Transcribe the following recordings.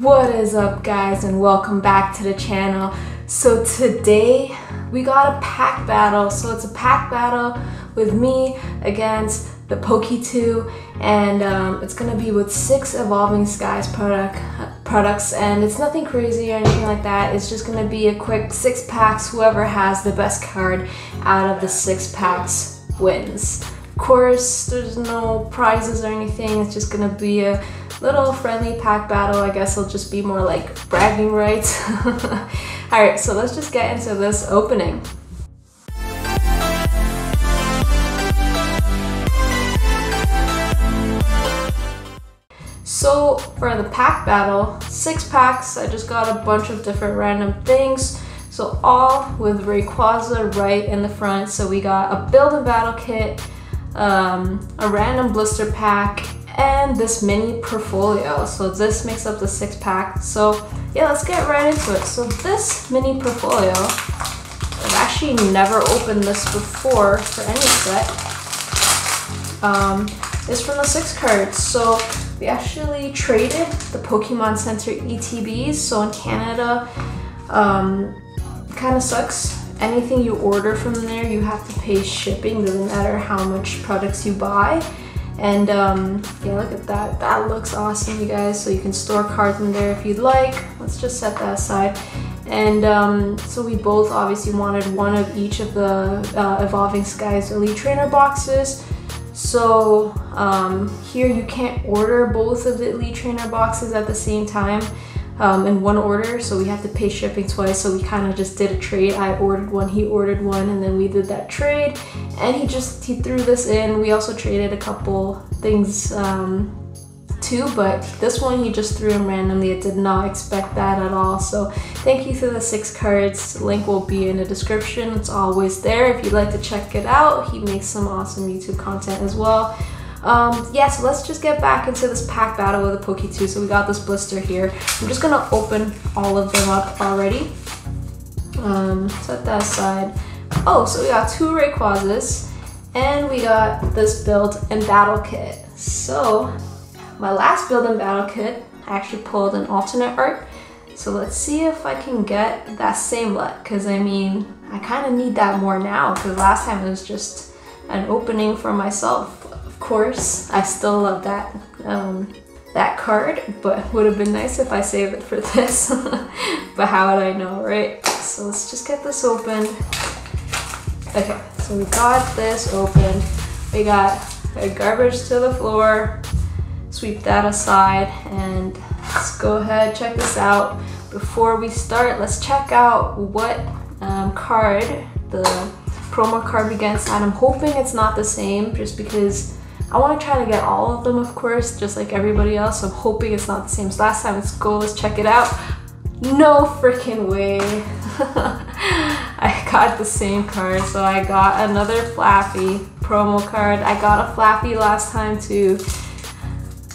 What is up guys and welcome back to the channel. So today we got a pack battle. So it's a pack battle with me against the PokeTwo and um, it's gonna be with six Evolving Skies product products and it's nothing crazy or anything like that. It's just gonna be a quick six packs. Whoever has the best card out of the six packs wins. Of course, there's no prizes or anything. It's just gonna be a little friendly pack battle. I guess it'll just be more like bragging rights. All right, so let's just get into this opening. So for the pack battle, six packs, I just got a bunch of different random things. So all with Rayquaza right in the front. So we got a build and battle kit, um, a random blister pack, and this mini portfolio. So this makes up the six pack. So yeah, let's get right into it. So this mini portfolio, I've actually never opened this before for any set. Um, is from the six cards. So we actually traded the Pokemon Center ETBs. So in Canada, um, kind of sucks. Anything you order from there, you have to pay shipping. Doesn't matter how much products you buy. And um, yeah, look at that. That looks awesome, you guys. So you can store cards in there if you'd like. Let's just set that aside. And um, so we both obviously wanted one of each of the uh, Evolving Skies Elite Trainer boxes. So um, here you can't order both of the Elite Trainer boxes at the same time um, in one order, so we have to pay shipping twice. So we kind of just did a trade. I ordered one, he ordered one, and then we did that trade. And he just he threw this in. We also traded a couple things um, too, but this one he just threw in randomly. I did not expect that at all. So thank you to the six cards. Link will be in the description. It's always there if you'd like to check it out. He makes some awesome YouTube content as well. Um, yeah, so let's just get back into this pack battle with the PokeTwo. So we got this blister here. I'm just gonna open all of them up already. Um, set that aside. Oh, so we got two Rayquazas and we got this build and battle kit. So my last build and battle kit, I actually pulled an alternate art. So let's see if I can get that same luck. Cause I mean, I kind of need that more now because last time it was just an opening for myself course, I still love that um, that card, but would have been nice if I saved it for this. but how would I know, right? So let's just get this open. Okay, so we got this open. We got garbage to the floor. Sweep that aside and let's go ahead, check this out. Before we start, let's check out what um, card the promo card we get inside. I'm hoping it's not the same just because I want to try to get all of them, of course, just like everybody else. I'm hoping it's not the same as last time. Let's go, let's check it out. No freaking way. I got the same card, so I got another Flaaffy promo card. I got a Flaaffy last time too.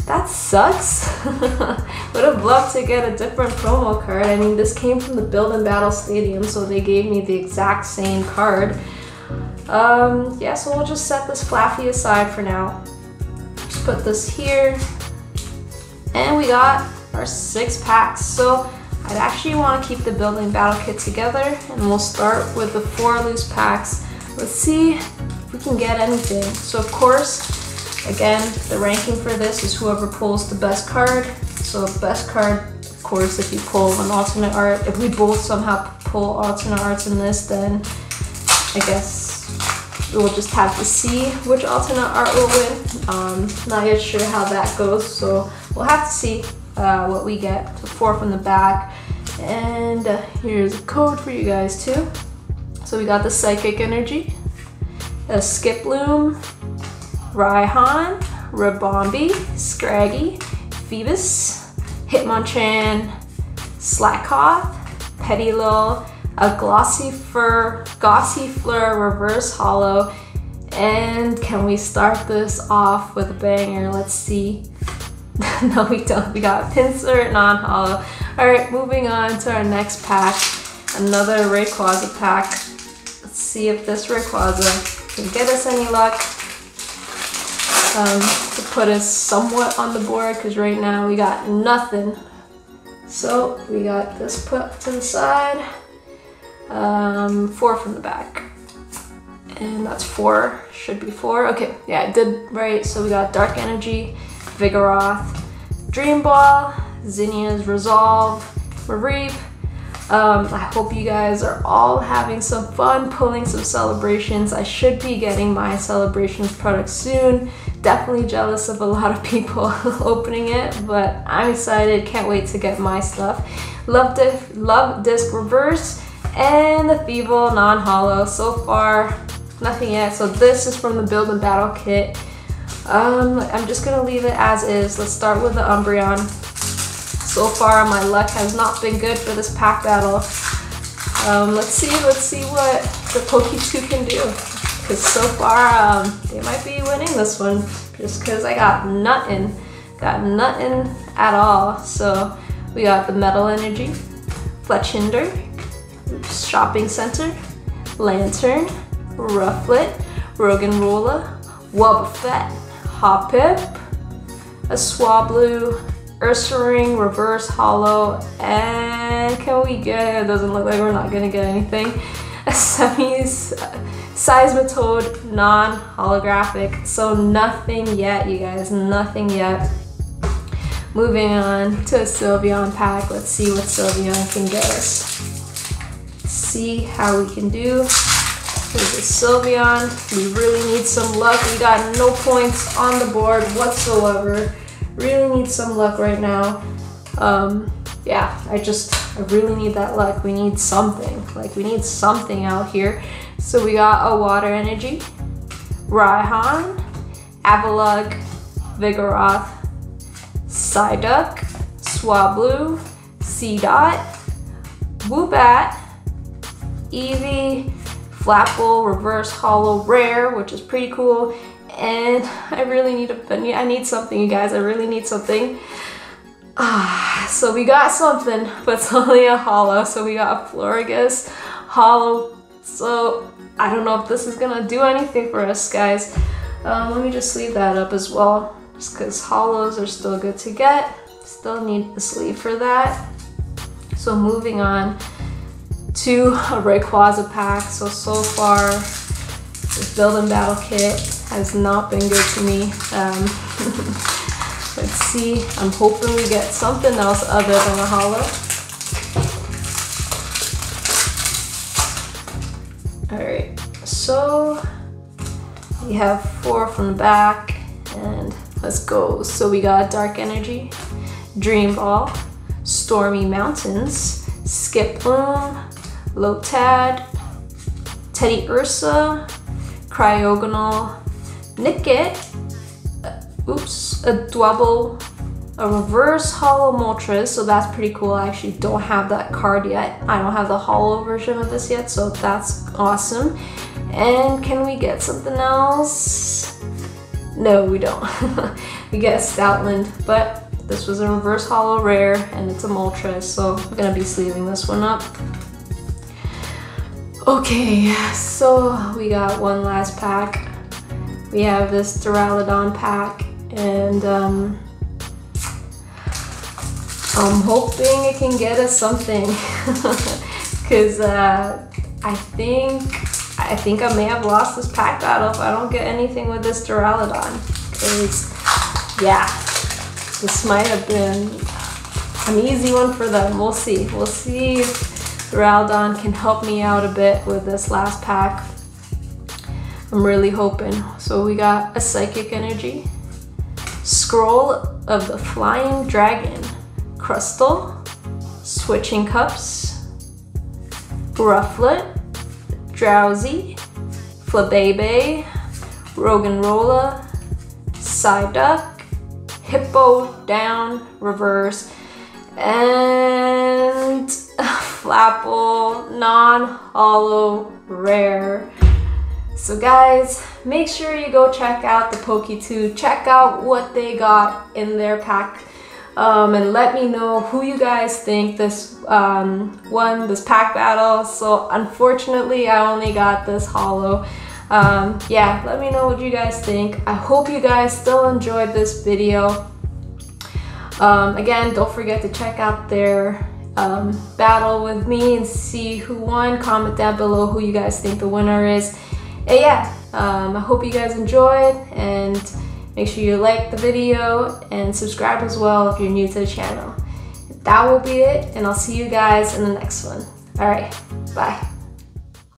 That sucks. Would have loved to get a different promo card. I mean, this came from the Build and Battle Stadium, so they gave me the exact same card. Um, yeah, so we'll just set this Flaaffy aside for now. Just put this here. And we got our six packs. So I'd actually want to keep the build and battle kit together and we'll start with the four loose packs. Let's see if we can get anything. So of course, again, the ranking for this is whoever pulls the best card. So best card, of course, if you pull an alternate art. If we both somehow pull alternate arts in this, then I guess we'll just have to see which alternate art we'll win. Um, not yet sure how that goes, so we'll have to see uh, what we get. So four from the back. And uh, here's a code for you guys too. So we got the Psychic Energy, a Skiploom, Raihan, Ribombee, Scraggy, Feebas, Hitmonchan, Slakoth, Petilil, a glossy fur, Gossifleur Reverse hollow. And can we start this off with a banger? Let's see. no, we don't. We got Pinsir non-hollow. All right, moving on to our next pack. Another Rayquaza pack. Let's see if this Rayquaza can get us any luck. Um, to put us somewhat on the board because right now we got nothing So we got this put to the side. Um, four from the back. And that's four, should be four. Okay, yeah, I did right. So we got Dark Energy, Vigoroth, Dream Ball, Zinnia's Resolve, Mareep. Um, I hope you guys are all having some fun pulling some celebrations. I should be getting my celebrations product soon. Definitely jealous of a lot of people opening it, but I'm excited. Can't wait to get my stuff. Love, Luvdisc Reverse and the Feeble non-hollow. So far, nothing yet. So this is from the Build and Battle kit. Um, I'm just gonna leave it as is. Let's start with the Umbreon. So far, my luck has not been good for this pack battle. Um, let's see, let's see what the PokeTwo can do. Because so far, um, they might be winning this one. Just because I got nothing. Got nothing at all. So we got the Metal Energy, Fletchinder, Shopping Center, lantern, Rufflet, Roggenrola, Wobbuffet, Hoppip, a Swablu, Ursaring, Reverse Holo, and can we get, it doesn't look like we're not gonna get anything, a Semis, Seismitoad, non-holographic, so nothing yet, you guys, nothing yet. Moving on to a Sylveon pack, let's see what Sylveon can get us. See how we can do. Here's a Sylveon. We really need some luck. We got no points on the board whatsoever. Really need some luck right now. Um, yeah, I just, I really need that luck. We need something. Like, we need something out here. So we got a Water Energy, Raihan, Avalugg, Vigoroth, Psyduck, Swablu, Seedot, Woobat, Eevee, Flapple, Reverse Hollow, Rare, which is pretty cool. And I really need a, I need something, you guys. I really need something. Ah, so we got something, but it's only a holo. So we got a Florges holo. So I don't know if this is gonna do anything for us, guys. Um, let me just leave that up as well, just because holos are still good to get. Still need the sleeve for that. So moving on a Rayquaza packs. So, so far, this Build and Battle kit has not been good to me. Um, let's see, I'm hoping we get something else other than a holo. Alright, so we have four from the back and let's go. So we got Dark Energy, Dream Ball, Stormy Mountains, Skiploom, Lotad, Teddiursa, Cryogonal, Nickit, uh, oops, a Dwebble, a reverse hollow Moltres, so that's pretty cool. I actually don't have that card yet. I don't have the hollow version of this yet, so that's awesome. And can we get something else? No, we don't. we get a Stoutland, but this was a reverse hollow rare and it's a Moltres, so I'm gonna be sleeving this one up. Okay, so we got one last pack. We have this Duraludon pack and um, I'm hoping it can get us something. Because uh, I think I think I may have lost this pack battle if I don't get anything with this Duraludon. Because yeah this might have been an easy one for them. We'll see. We'll see if Raldon can help me out a bit with this last pack. I'm really hoping. So we got a Psychic Energy, Scroll of the Flying Dragon, Crustle, Switching Cups, Rufflet, Drowzee, Flabebe, Roggenrola, Psyduck, Hippowdon, reverse, and Flapple, non-holo, rare. So guys, make sure you go check out the PokeTwo, check out what they got in their pack, um, and let me know who you guys think this um, won this pack battle. So unfortunately, I only got this holo. Um, yeah, let me know what you guys think. I hope you guys still enjoyed this video. Um, again, don't forget to check out their um, battle with me and see who won. Comment down below who you guys think the winner is. And yeah, um, I hope you guys enjoyed and make sure you like the video and subscribe as well if you're new to the channel. That will be it and I'll see you guys in the next one. Alright, bye.